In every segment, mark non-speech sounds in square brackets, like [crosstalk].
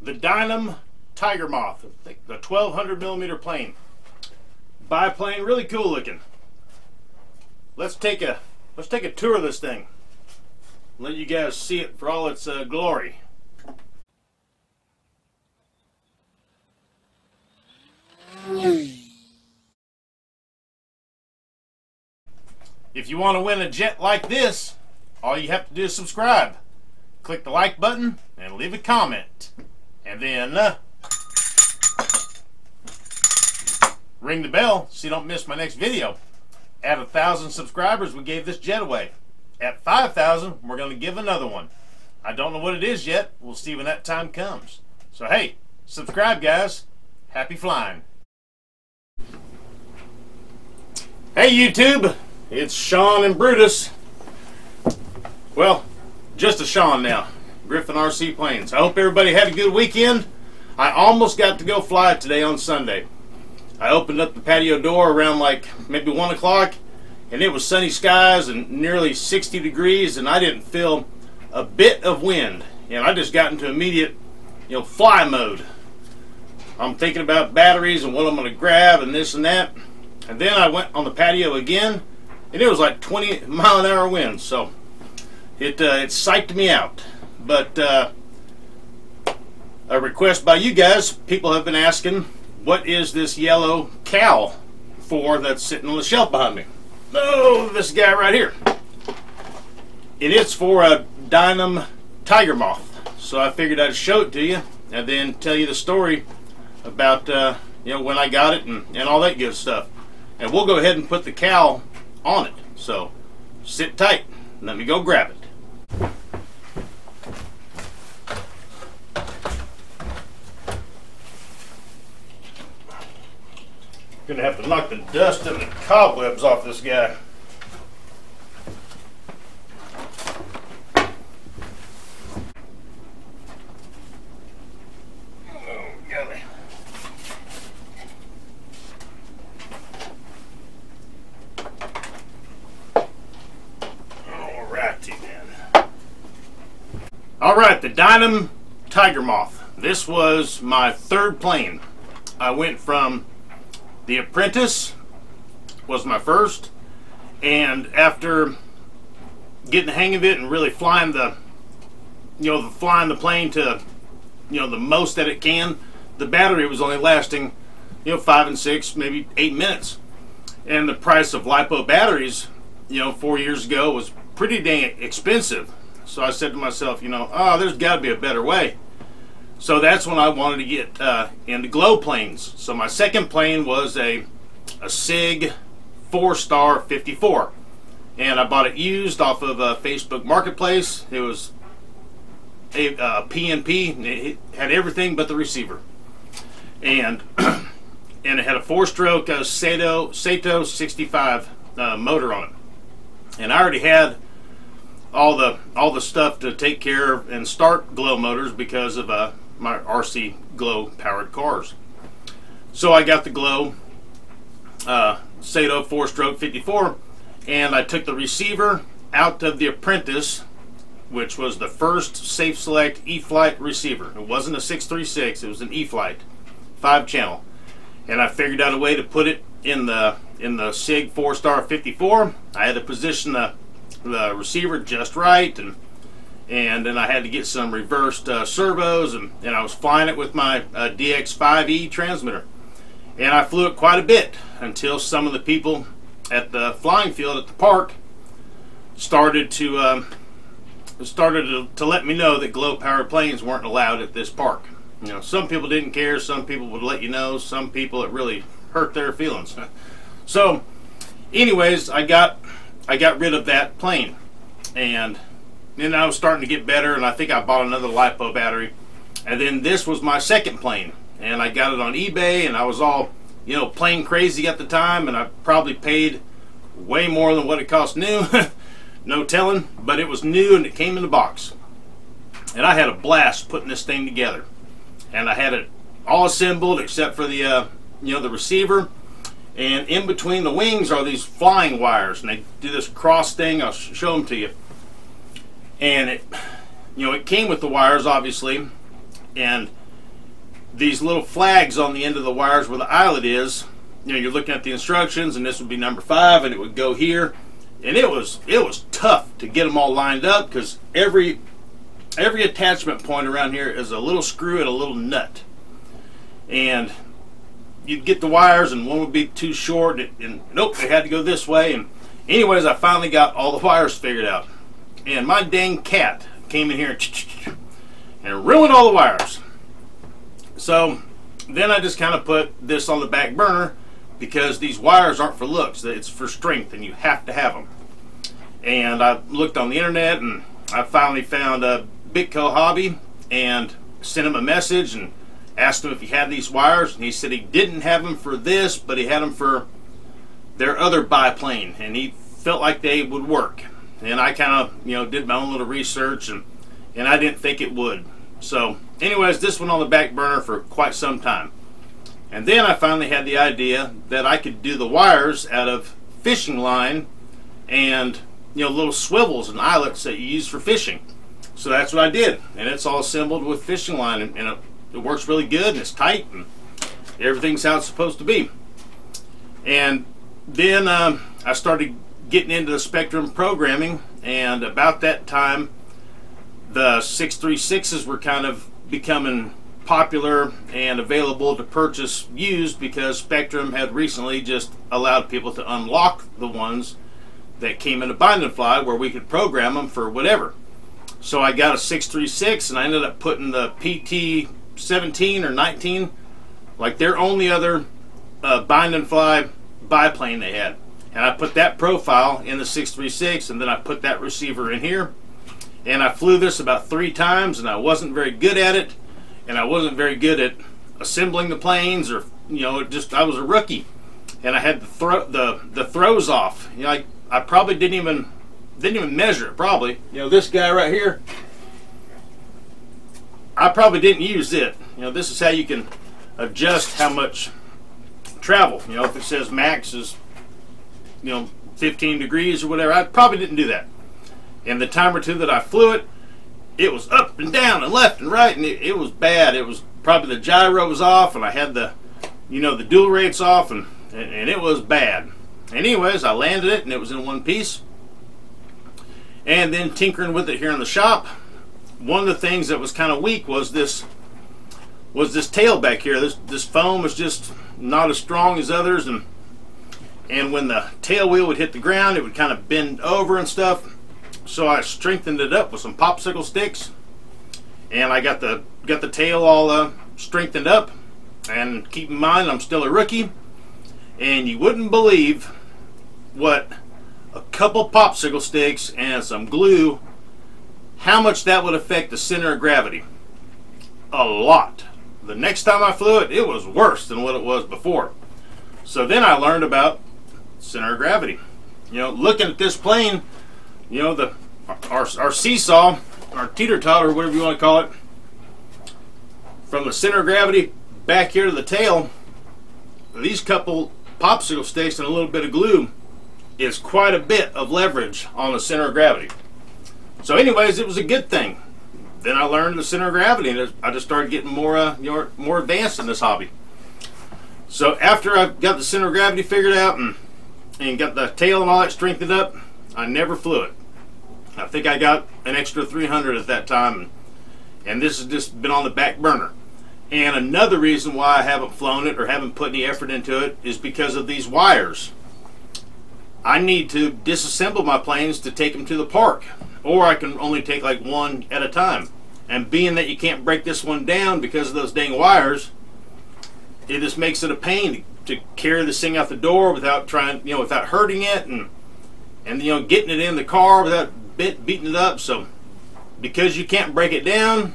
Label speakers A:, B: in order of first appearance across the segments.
A: the Dynam Tiger Moth, the 1200 millimeter plane. Biplane, really cool looking. Let's take a let's take a tour of this thing. Let you guys see it for all its uh, glory. If you want to win a jet like this, all you have to do is subscribe. Click the like button and leave a comment. And then uh, ring the bell so you don't miss my next video. At a thousand subscribers, we gave this jet away. At 5,000, we're going to give another one. I don't know what it is yet. We'll see when that time comes. So hey, subscribe guys. Happy flying. Hey YouTube, it's Sean and Brutus. Well, just a Sean now. Griffin RC Planes. I hope everybody had a good weekend. I almost got to go fly today on Sunday. I opened up the patio door around like maybe 1 o'clock and it was sunny skies and nearly 60 degrees and I didn't feel a bit of wind. And I just got into immediate, you know, fly mode. I'm thinking about batteries and what I'm going to grab and this and that. And then I went on the patio again and it was like 20 mile an hour winds. So it, uh, it psyched me out. But uh, a request by you guys, people have been asking, what is this yellow cowl for that's sitting on the shelf behind me? Oh, this guy right here. And it's for a Dynam Tiger Moth. So I figured I'd show it to you and then tell you the story about uh, you know when I got it and, and all that good stuff. And we'll go ahead and put the cowl on it. So sit tight. Let me go grab it. Gonna have to knock the dust and the cobwebs off this guy. Oh, golly. Alrighty then. Alright, the Dynam Tiger Moth. This was my third plane. I went from the Apprentice was my first, and after getting the hang of it and really flying the, you know, flying the plane to, you know, the most that it can, the battery was only lasting, you know, five and six, maybe eight minutes, and the price of lipo batteries, you know, four years ago was pretty dang expensive. So I said to myself, you know, oh, there's got to be a better way. So that's when I wanted to get uh, into glow planes. So my second plane was a, a SIG 4-star 54. And I bought it used off of a Facebook Marketplace. It was a uh, PNP. It had everything but the receiver. And [clears throat] and it had a four-stroke uh, Saito, Saito 65 uh, motor on it. And I already had all the all the stuff to take care of and start glow motors because of uh, my RC Glow powered cars. So I got the Glow uh, Saito 4 stroke 54 and I took the receiver out of the Apprentice which was the first Safe Select E-flite receiver. It wasn't a 636, it was an E-flite, five channel. And I figured out a way to put it in the in the SIG 4 star 54. I had to position the, the receiver just right and and then I had to get some reversed uh, servos and, and I was flying it with my uh, DX5E transmitter. And I flew it quite a bit until some of the people at the flying field at the park started to um, started to, to, let me know that glow powered planes weren't allowed at this park. You know some people didn't care some people would let you know some people it really hurt their feelings. [laughs] So anyways I got I got rid of that plane and then I was starting to get better, and I think I bought another LiPo battery. And then this was my second plane, and I got it on eBay, and I was all, you know, plane crazy at the time, and I probably paid way more than what it cost new. [laughs] no telling, but it was new and it came in the box. And I had a blast putting this thing together. And I had it all assembled except for the, uh, you know, the receiver. And in between the wings are these flying wires, and they do this cross thing. I'll show them to you and it you know it came with the wires obviously. And these little flags on the end of the wires where the eyelet is. You know, you're looking at the instructions, and this would be number five, and it would go here, and it was it was tough to get them all lined up because every every attachment point around here is a little screw and a little nut, and you'd get the wires, and one would be too short, and, and nope, they had to go this way, and anyways, I finally got all the [laughs] wires figured out, and my dang cat came in here and ruined all the wires. So then I just kind of put this on the back burner because these wires aren't for looks, it's for strength and you have to have them. And I looked on the internet and I finally found a Bitco Hobby and sent him a message and asked him if he had these wires and he said he didn't have them for this but he had them for their other biplane and he felt like they would work and I kind of you know did my own little research and and I didn't think it would so anyways, this went on the back burner for quite some time. And then I finally had the idea that I could do the wires out of fishing line and you know little swivels and eyelets that you use for fishing. So that's what I did, and it's all assembled with fishing line, and, it, it, works really good, and it's tight, and everything's how it's supposed to be. And then um, I started getting into the Spektrum programming, and about that time, the 636s were kind of becoming popular and available to purchase used because Spektrum had recently just allowed people to unlock the ones that came in a bind and fly where we could program them for whatever. So I got a 636 and I ended up putting the PT 17 or 19 like their only other uh, bind and fly biplane they had. And I put that profile in the 636 and then I put that receiver in here. And I flew this about three times and I wasn't very good at it and I wasn't very good at assembling the planes or you know just I was a rookie. And I had the throw the the throws off. You know I, I probably didn't even didn't even measure it probably. You know this guy right here I probably didn't use it. You know this is how you can adjust how much travel. You know if it says max is you know 15 degrees or whatever I probably didn't do that and the time or two that I flew it, it was up and down and left and right, and it, it was bad. It was probably the gyro was off, and I had the, you know, the dual rates off, and, and, and it was bad. Anyways, I landed it, and it was in one piece. And then tinkering with it here in the shop, one of the things that was kind of weak was this was this tail back here. This this foam was just not as strong as others, and and when the tail wheel would hit the ground, it would kind of bend over and stuff. So I strengthened it up with some popsicle sticks, and I got the got the tail all uh, strengthened up. And keep in mind, I'm still a rookie, and you wouldn't believe what a couple popsicle sticks and some glue, how much that would affect the center of gravity. A lot. The next time I flew it, it was worse than what it was before. So then I learned about center of gravity. You know, looking at this plane, you know, the our, our seesaw, our teeter-totter, whatever you want to call it, from the center of gravity back here to the tail, these couple popsicle sticks and a little bit of glue is quite a bit of leverage on the center of gravity. So anyways, it was a good thing. Then I learned the center of gravity and I just started getting more, uh, more, more advanced in this hobby. So after I got the center of gravity figured out and, and got the tail and all that strengthened up, I never flew it. I think I got an extra 300 at that time, and this has just been on the back burner. And another reason why I haven't flown it or haven't put any effort into it is because of these wires. I need to disassemble my planes to take them to the park, or I can only take like one at a time. And being that you can't break this one down because of those dang wires, it just makes it a pain to carry this thing out the door without trying, you know, without hurting it and and you know getting it in the car without bit beating it up. So because you can't break it down,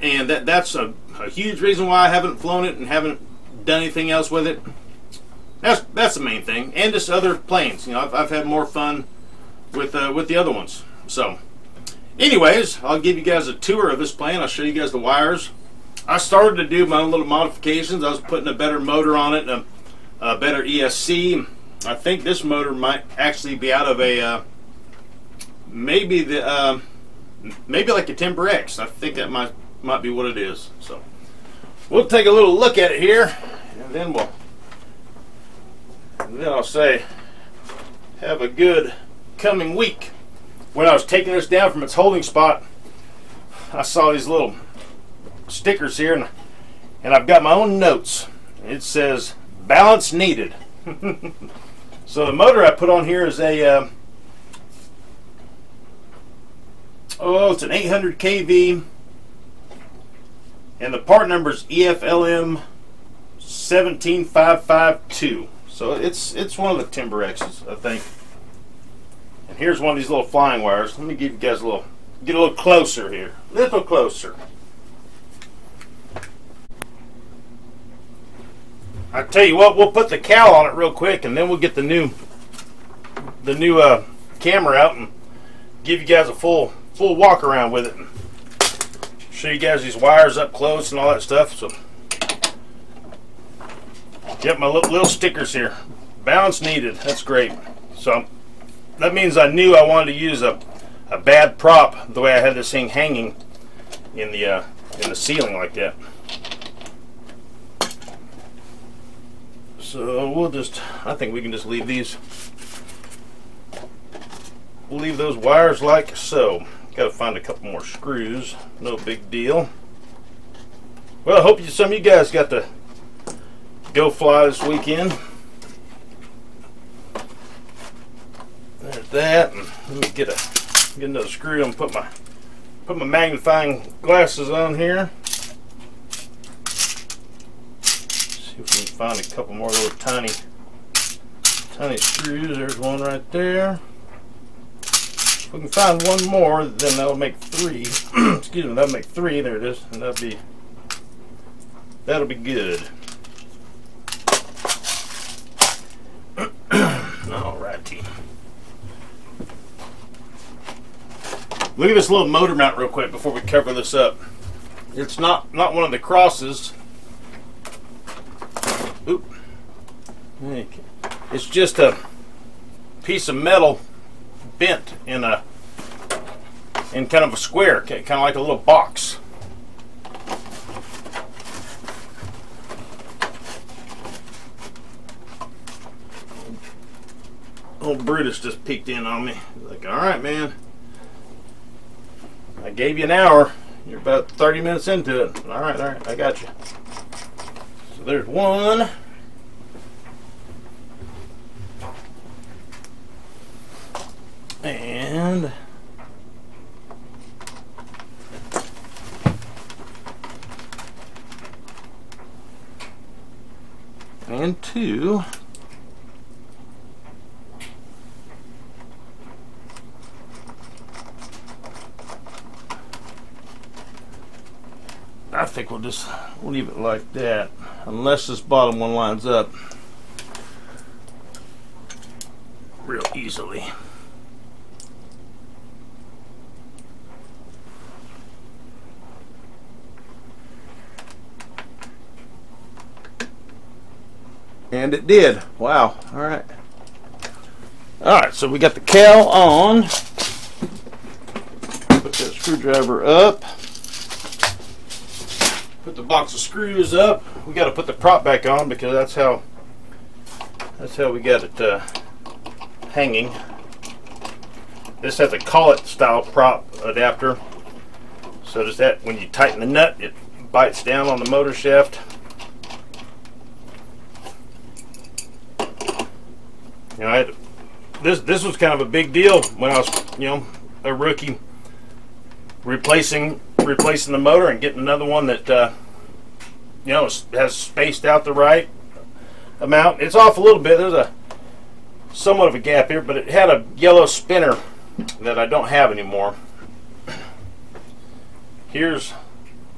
A: and that that's a, a huge reason why I haven't flown it and haven't done anything else with it. That's that's the main thing, and just other planes. You know, I've, I've had more fun with uh, with the other ones. So, anyways, I'll give you guys a tour of this plane. I'll show you guys the wires. I started to do my own little modifications. I was putting a better motor on it, a, a better ESC. I think this motor might actually be out of a uh, maybe the uh, maybe like a Timber X. I think that might might be what it is. So we'll take a little look at it here, and then we'll, then I'll say, have a good coming week. When I was taking this down from its holding spot, I saw these little stickers here, and, and I've got my own notes. It says, balance needed. [laughs] so the motor I put on here is a, uh, oh, it's an 800 kV and the part number is EFLM 17552. So it's it's one of the Timber X's, I think. And here's one of these little flying wires. Let me give you guys a little, get a little closer here. Little closer. I tell you what, we'll put the cow on it real quick, and then we'll get the new, the new uh, camera out and give you guys a full full walk around with it show you guys these wires up close and all that stuff. So, get my little, little stickers here. Balance needed. That's great. So, that means I knew I wanted to use a, a bad prop the way I had this thing hanging in the uh, in the ceiling like that. So uh, we'll just, I think we can just leave these, leave those wires like so. Got to find a couple more screws. No big deal. Well, I hope you, some of you guys got to go fly this weekend. There's that. Let me get a get another screw and put my put my magnifying glasses on here. See if we can find a couple more little tiny tiny screws. There's one right there. If we can find one more, then that'll make three. [clears throat] Excuse me, that'll make three. There it is. And that'll be that'll be good. [clears throat] Alrighty. Look at this little motor mount real quick before we cover this up. It's not not one of the crosses. Oop. It's just a piece of metal bent in a in kind of a square, kind of like a little box. Old Brutus just peeked in on me. like, all right, man. I gave you an hour. You're about 30 minutes into it. All right, all right, I got you. So there's one. and and two I think we'll just leave it like that unless this bottom one lines up real easily. And it did. Wow. All right. All right, so we got the cowl on. Put that screwdriver up. Box of screws up. We got to put the prop back on because that's how that's how we got it uh, hanging. This has a collet style prop adapter. So does that when you tighten the nut, it bites down on the motor shaft. You know, this this was kind of a big deal when I was, you know, a rookie, replacing replacing the motor and getting another one that, uh, you know, has spaced out the right amount. It's off a little bit. There's a somewhat of a gap here, but it had a yellow spinner that I don't have anymore. Here's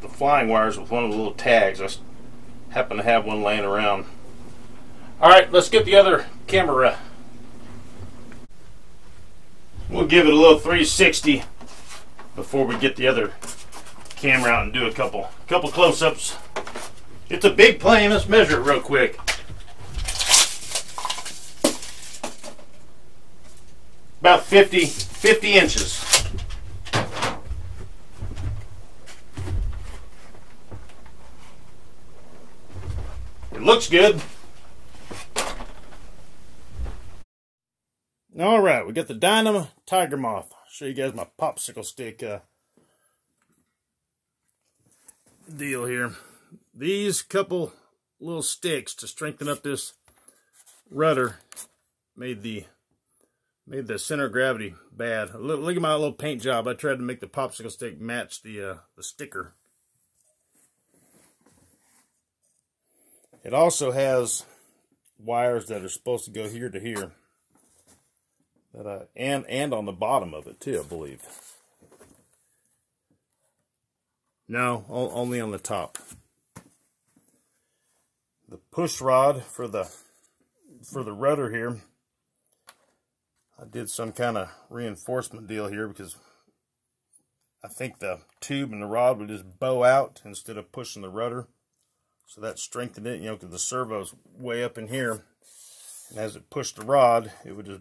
A: the flying wires with one of the little tags. I happen to have one laying around. All right, let's get the other camera. We'll give it a little 360 before we get the other camera out and do a couple couple close-ups. It's a big plane. Let's measure it real quick. About 50, 50 inches. It looks good. All right, we got the Dynamo Tiger Moth. Show you guys my popsicle stick uh, deal here. These couple little sticks to strengthen up this rudder made the made the center of gravity bad. Look, look, at my little paint job. I tried to make the popsicle stick match the uh, the sticker. It also has wires that are supposed to go here to here. That I, and and on the bottom of it too, I believe. No, only on the top. The push rod for the for the rudder here I did some kind of reinforcement deal here because I think the tube and the rod would just bow out instead of pushing the rudder. So that strengthened it, you know, because the servo's way up in here. And as it pushed the rod, it would just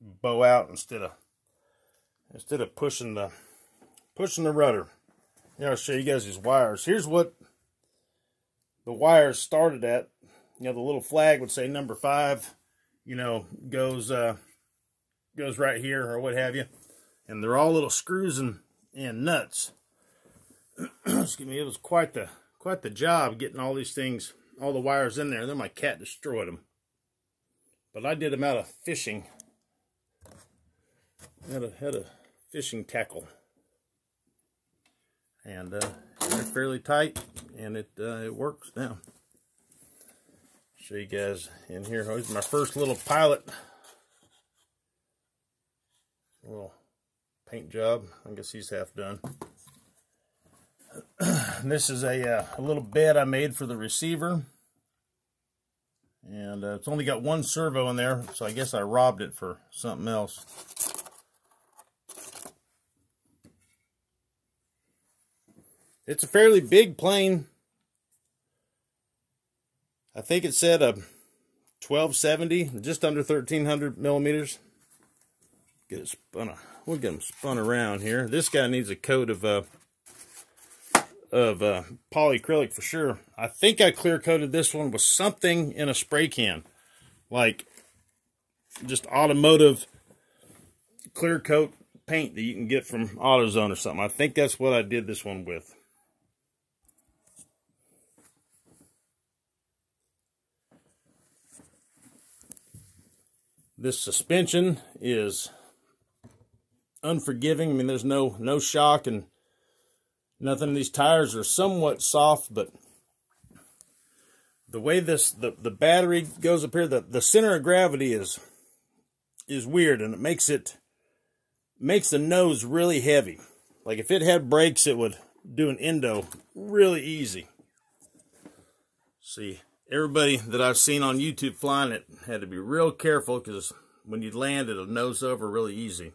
A: bow out instead of instead of pushing the pushing the rudder. Here, I'll show you guys these wires. Here's what the wires started at. You know, the little flag would say number five, you know, goes uh, goes right here or what have you. And they're all little screws and, and nuts. [clears throat] Excuse me, it was quite the quite the job getting all these things, all the wires in there. Then my cat destroyed them. But I did them out of fishing. Had a, had a fishing tackle. And uh, they're fairly tight, and it uh, it works now. Show you guys in here. Here's my first little pilot little paint job. I guess he's half done. [clears throat] this is a, uh, a little bed I made for the receiver. And uh, it's only got one servo in there, so I guess I robbed it for something else. It's a fairly big plane. I think it said a 1270, just under 1300 millimeters get it spun. We'll get them spun around here. This guy needs a coat of uh, of uh, polyacrylic for sure. I think I clear coated this one with something in a spray can, like just automotive clear coat paint that you can get from AutoZone or something. I think that's what I did this one with. This suspension is unforgiving. I mean, there's no no shock and nothing. These tires are somewhat soft, but the way this the the battery goes up here, the the center of gravity is is weird, and it makes it makes the nose really heavy. Like if it had brakes, it would do an endo really easy. See, everybody that I've seen on YouTube flying it had to be real careful because when you land, it'll nose over really easy.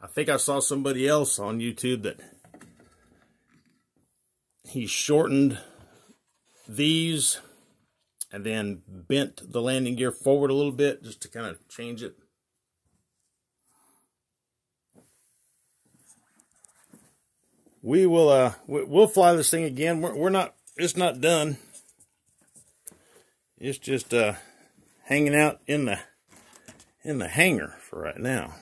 A: I think I saw somebody else on YouTube that he shortened these and then bent the landing gear forward a little bit just to kind of change it. We will uh we'll fly this thing again. We're, we're not it's not done. It's just uh hanging out in the in the hangar for right now.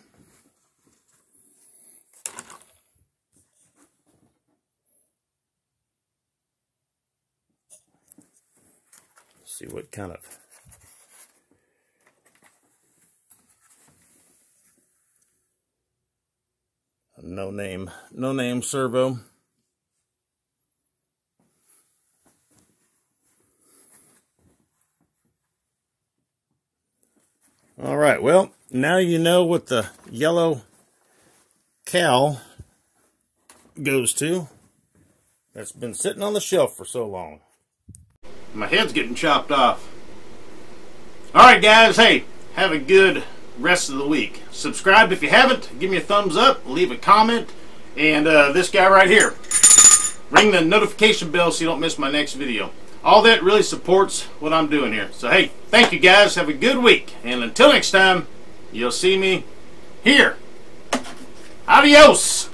A: see what kind of no name no name servo all right well now you know what the yellow cowl goes to that's been sitting on the shelf for so long my head's getting chopped off. Alright guys, hey, have a good rest of the week. Subscribe if you haven't. Give me a thumbs up. Leave a comment. And uh, this guy right here. Ring the notification bell so you don't miss my next video. All that really supports what I'm doing here. So hey, thank you guys. Have a good week. And until next time, you'll see me here. Adios.